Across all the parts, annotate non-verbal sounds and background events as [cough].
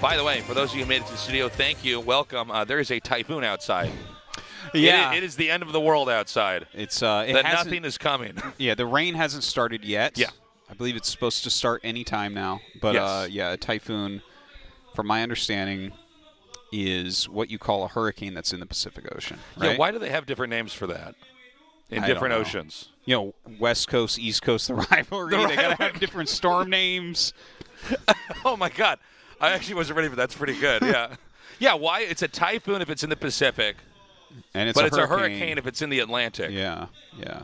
By the way, for those of you who made it to the studio, thank you. Welcome. Uh, there is a typhoon outside. Yeah, It- it is the end of the world outside. it's uh, it that nothing is coming. [laughs] Yeah, the rain hasn't started yet. Yeah. I believe it's supposed to start any time now. But Yes. uh, yeah, a typhoon, from my understanding, is what you call a hurricane that's in the Pacific Ocean. Right? Yeah, why do they have different names for that in I different oceans? You know, West Coast, East Coast, the [laughs] rivalry. The they gotta have different storm names. [laughs] Oh my God, I actually wasn't ready for that. That's pretty good. Yeah, [laughs] yeah. Why? It's a typhoon if it's in the Pacific, And it's but a it's hurricane. a hurricane if it's in the Atlantic. Yeah, yeah.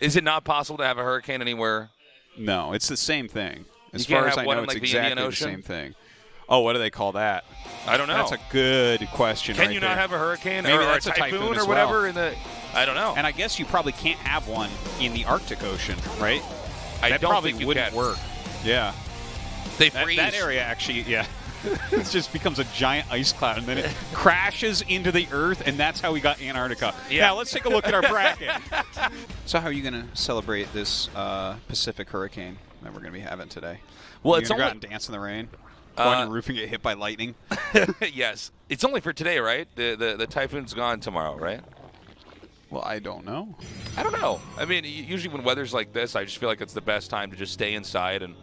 Is it not possible to have a hurricane anywhere? No, it's the same thing. As far as I know, in, it's like, the exactly the Ocean? same thing. Oh, what do they call that? I don't know. That's a good question. Can right you there. not have a hurricane Maybe or, or that's a a typhoon, typhoon or whatever well. in the? I don't know. And I guess you probably can't have one in the Arctic Ocean, right? I that don't probably think you wouldn't can. work. Yeah, They that, freeze. that area actually, yeah. [laughs] it just becomes a giant ice cloud, and then it crashes into the Earth, and that's how we got Antarctica. Yeah. Now let's take a look at our bracket. [laughs] so, how are you going to celebrate this uh, Pacific hurricane that we're going to be having today? Well, you it's only- out and dance in the rain. Go on Uh, and get hit by lightning. [laughs] yes, it's only for today, right? The, the the typhoon's gone tomorrow, right? Well, I don't know. I don't know. I mean, usually when weather's like this, I just feel like it's the best time to just stay inside and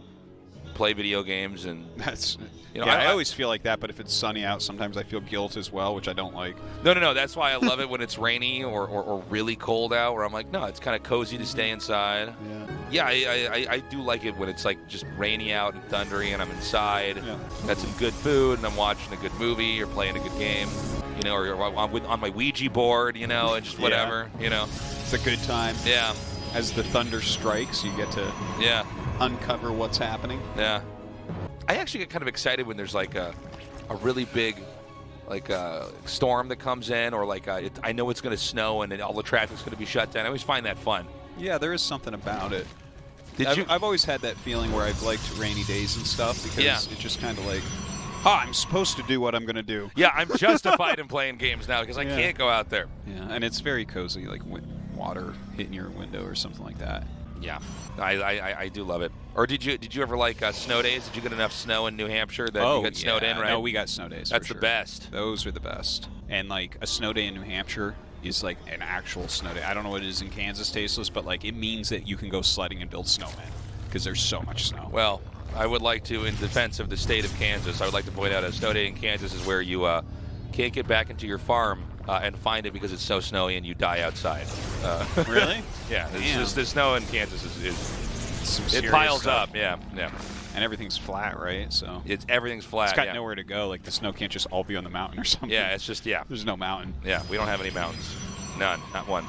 play video games and [laughs] That's You know, yeah. I- I, always feel like that, but if it's sunny out, sometimes I feel guilt as well, which I don't like. no, no, no. That's why I [laughs] love it when it's rainy or, or, or really cold out, where I'm like, no, it's kind of cozy to stay inside. Yeah. Yeah, I, I, I- do like it when it's like just rainy out and thundery, and I'm inside. Yeah. Got some good food, and I'm watching a good movie or playing a good game, you know, or, or I'm with, on my Ouija board, you know, and just Yeah. whatever, you know. It's a good time. Yeah, As the thunder strikes, you get to yeah, uncover what's happening. yeah. I actually get kind of excited when there's like a, a really big, like uh, storm that comes in, or like uh it, I know it's going to snow and all the traffic's going to be shut down. I always find that fun. Yeah, there is something about it. Did I've, you? I've always had that feeling where I've liked rainy days and stuff because Yeah. it's just kind of like, ah, I'm supposed to do what I'm going to do. yeah, I'm justified [laughs] in playing games now because I Yeah. can't go out there. Yeah, and it's very cozy, like water hitting your window or something like that. Yeah, I, I, I- do love it. Or did you did you ever like uh, snow days? Did you get enough snow in New Hampshire that you got snowed Oh, yeah. in? Right. No, we got snow days. That's the best. Those are the best. And like a snow day in New Hampshire is like an actual snow day. I don't know what it is in Kansas, tasteless, but like it means that you can go sledding and build snowmen because there's so much snow. Well, I would like to, in defense of the state of Kansas, I would like to point out a snow day in Kansas is where you uh, can't get back into your farm uh, and find it because it's so snowy and you die outside. Uh, [laughs] really? yeah, just, the snow in Kansas is, is it piles stuff. up. Yeah, yeah. and everything's flat, right? So It's everything's flat. it's got yeah. nowhere to go. Like the snow can't just all be on the mountain or [laughs] something. Yeah, it's just yeah, there's no mountain. yeah. We don't have any mountains, none, not one.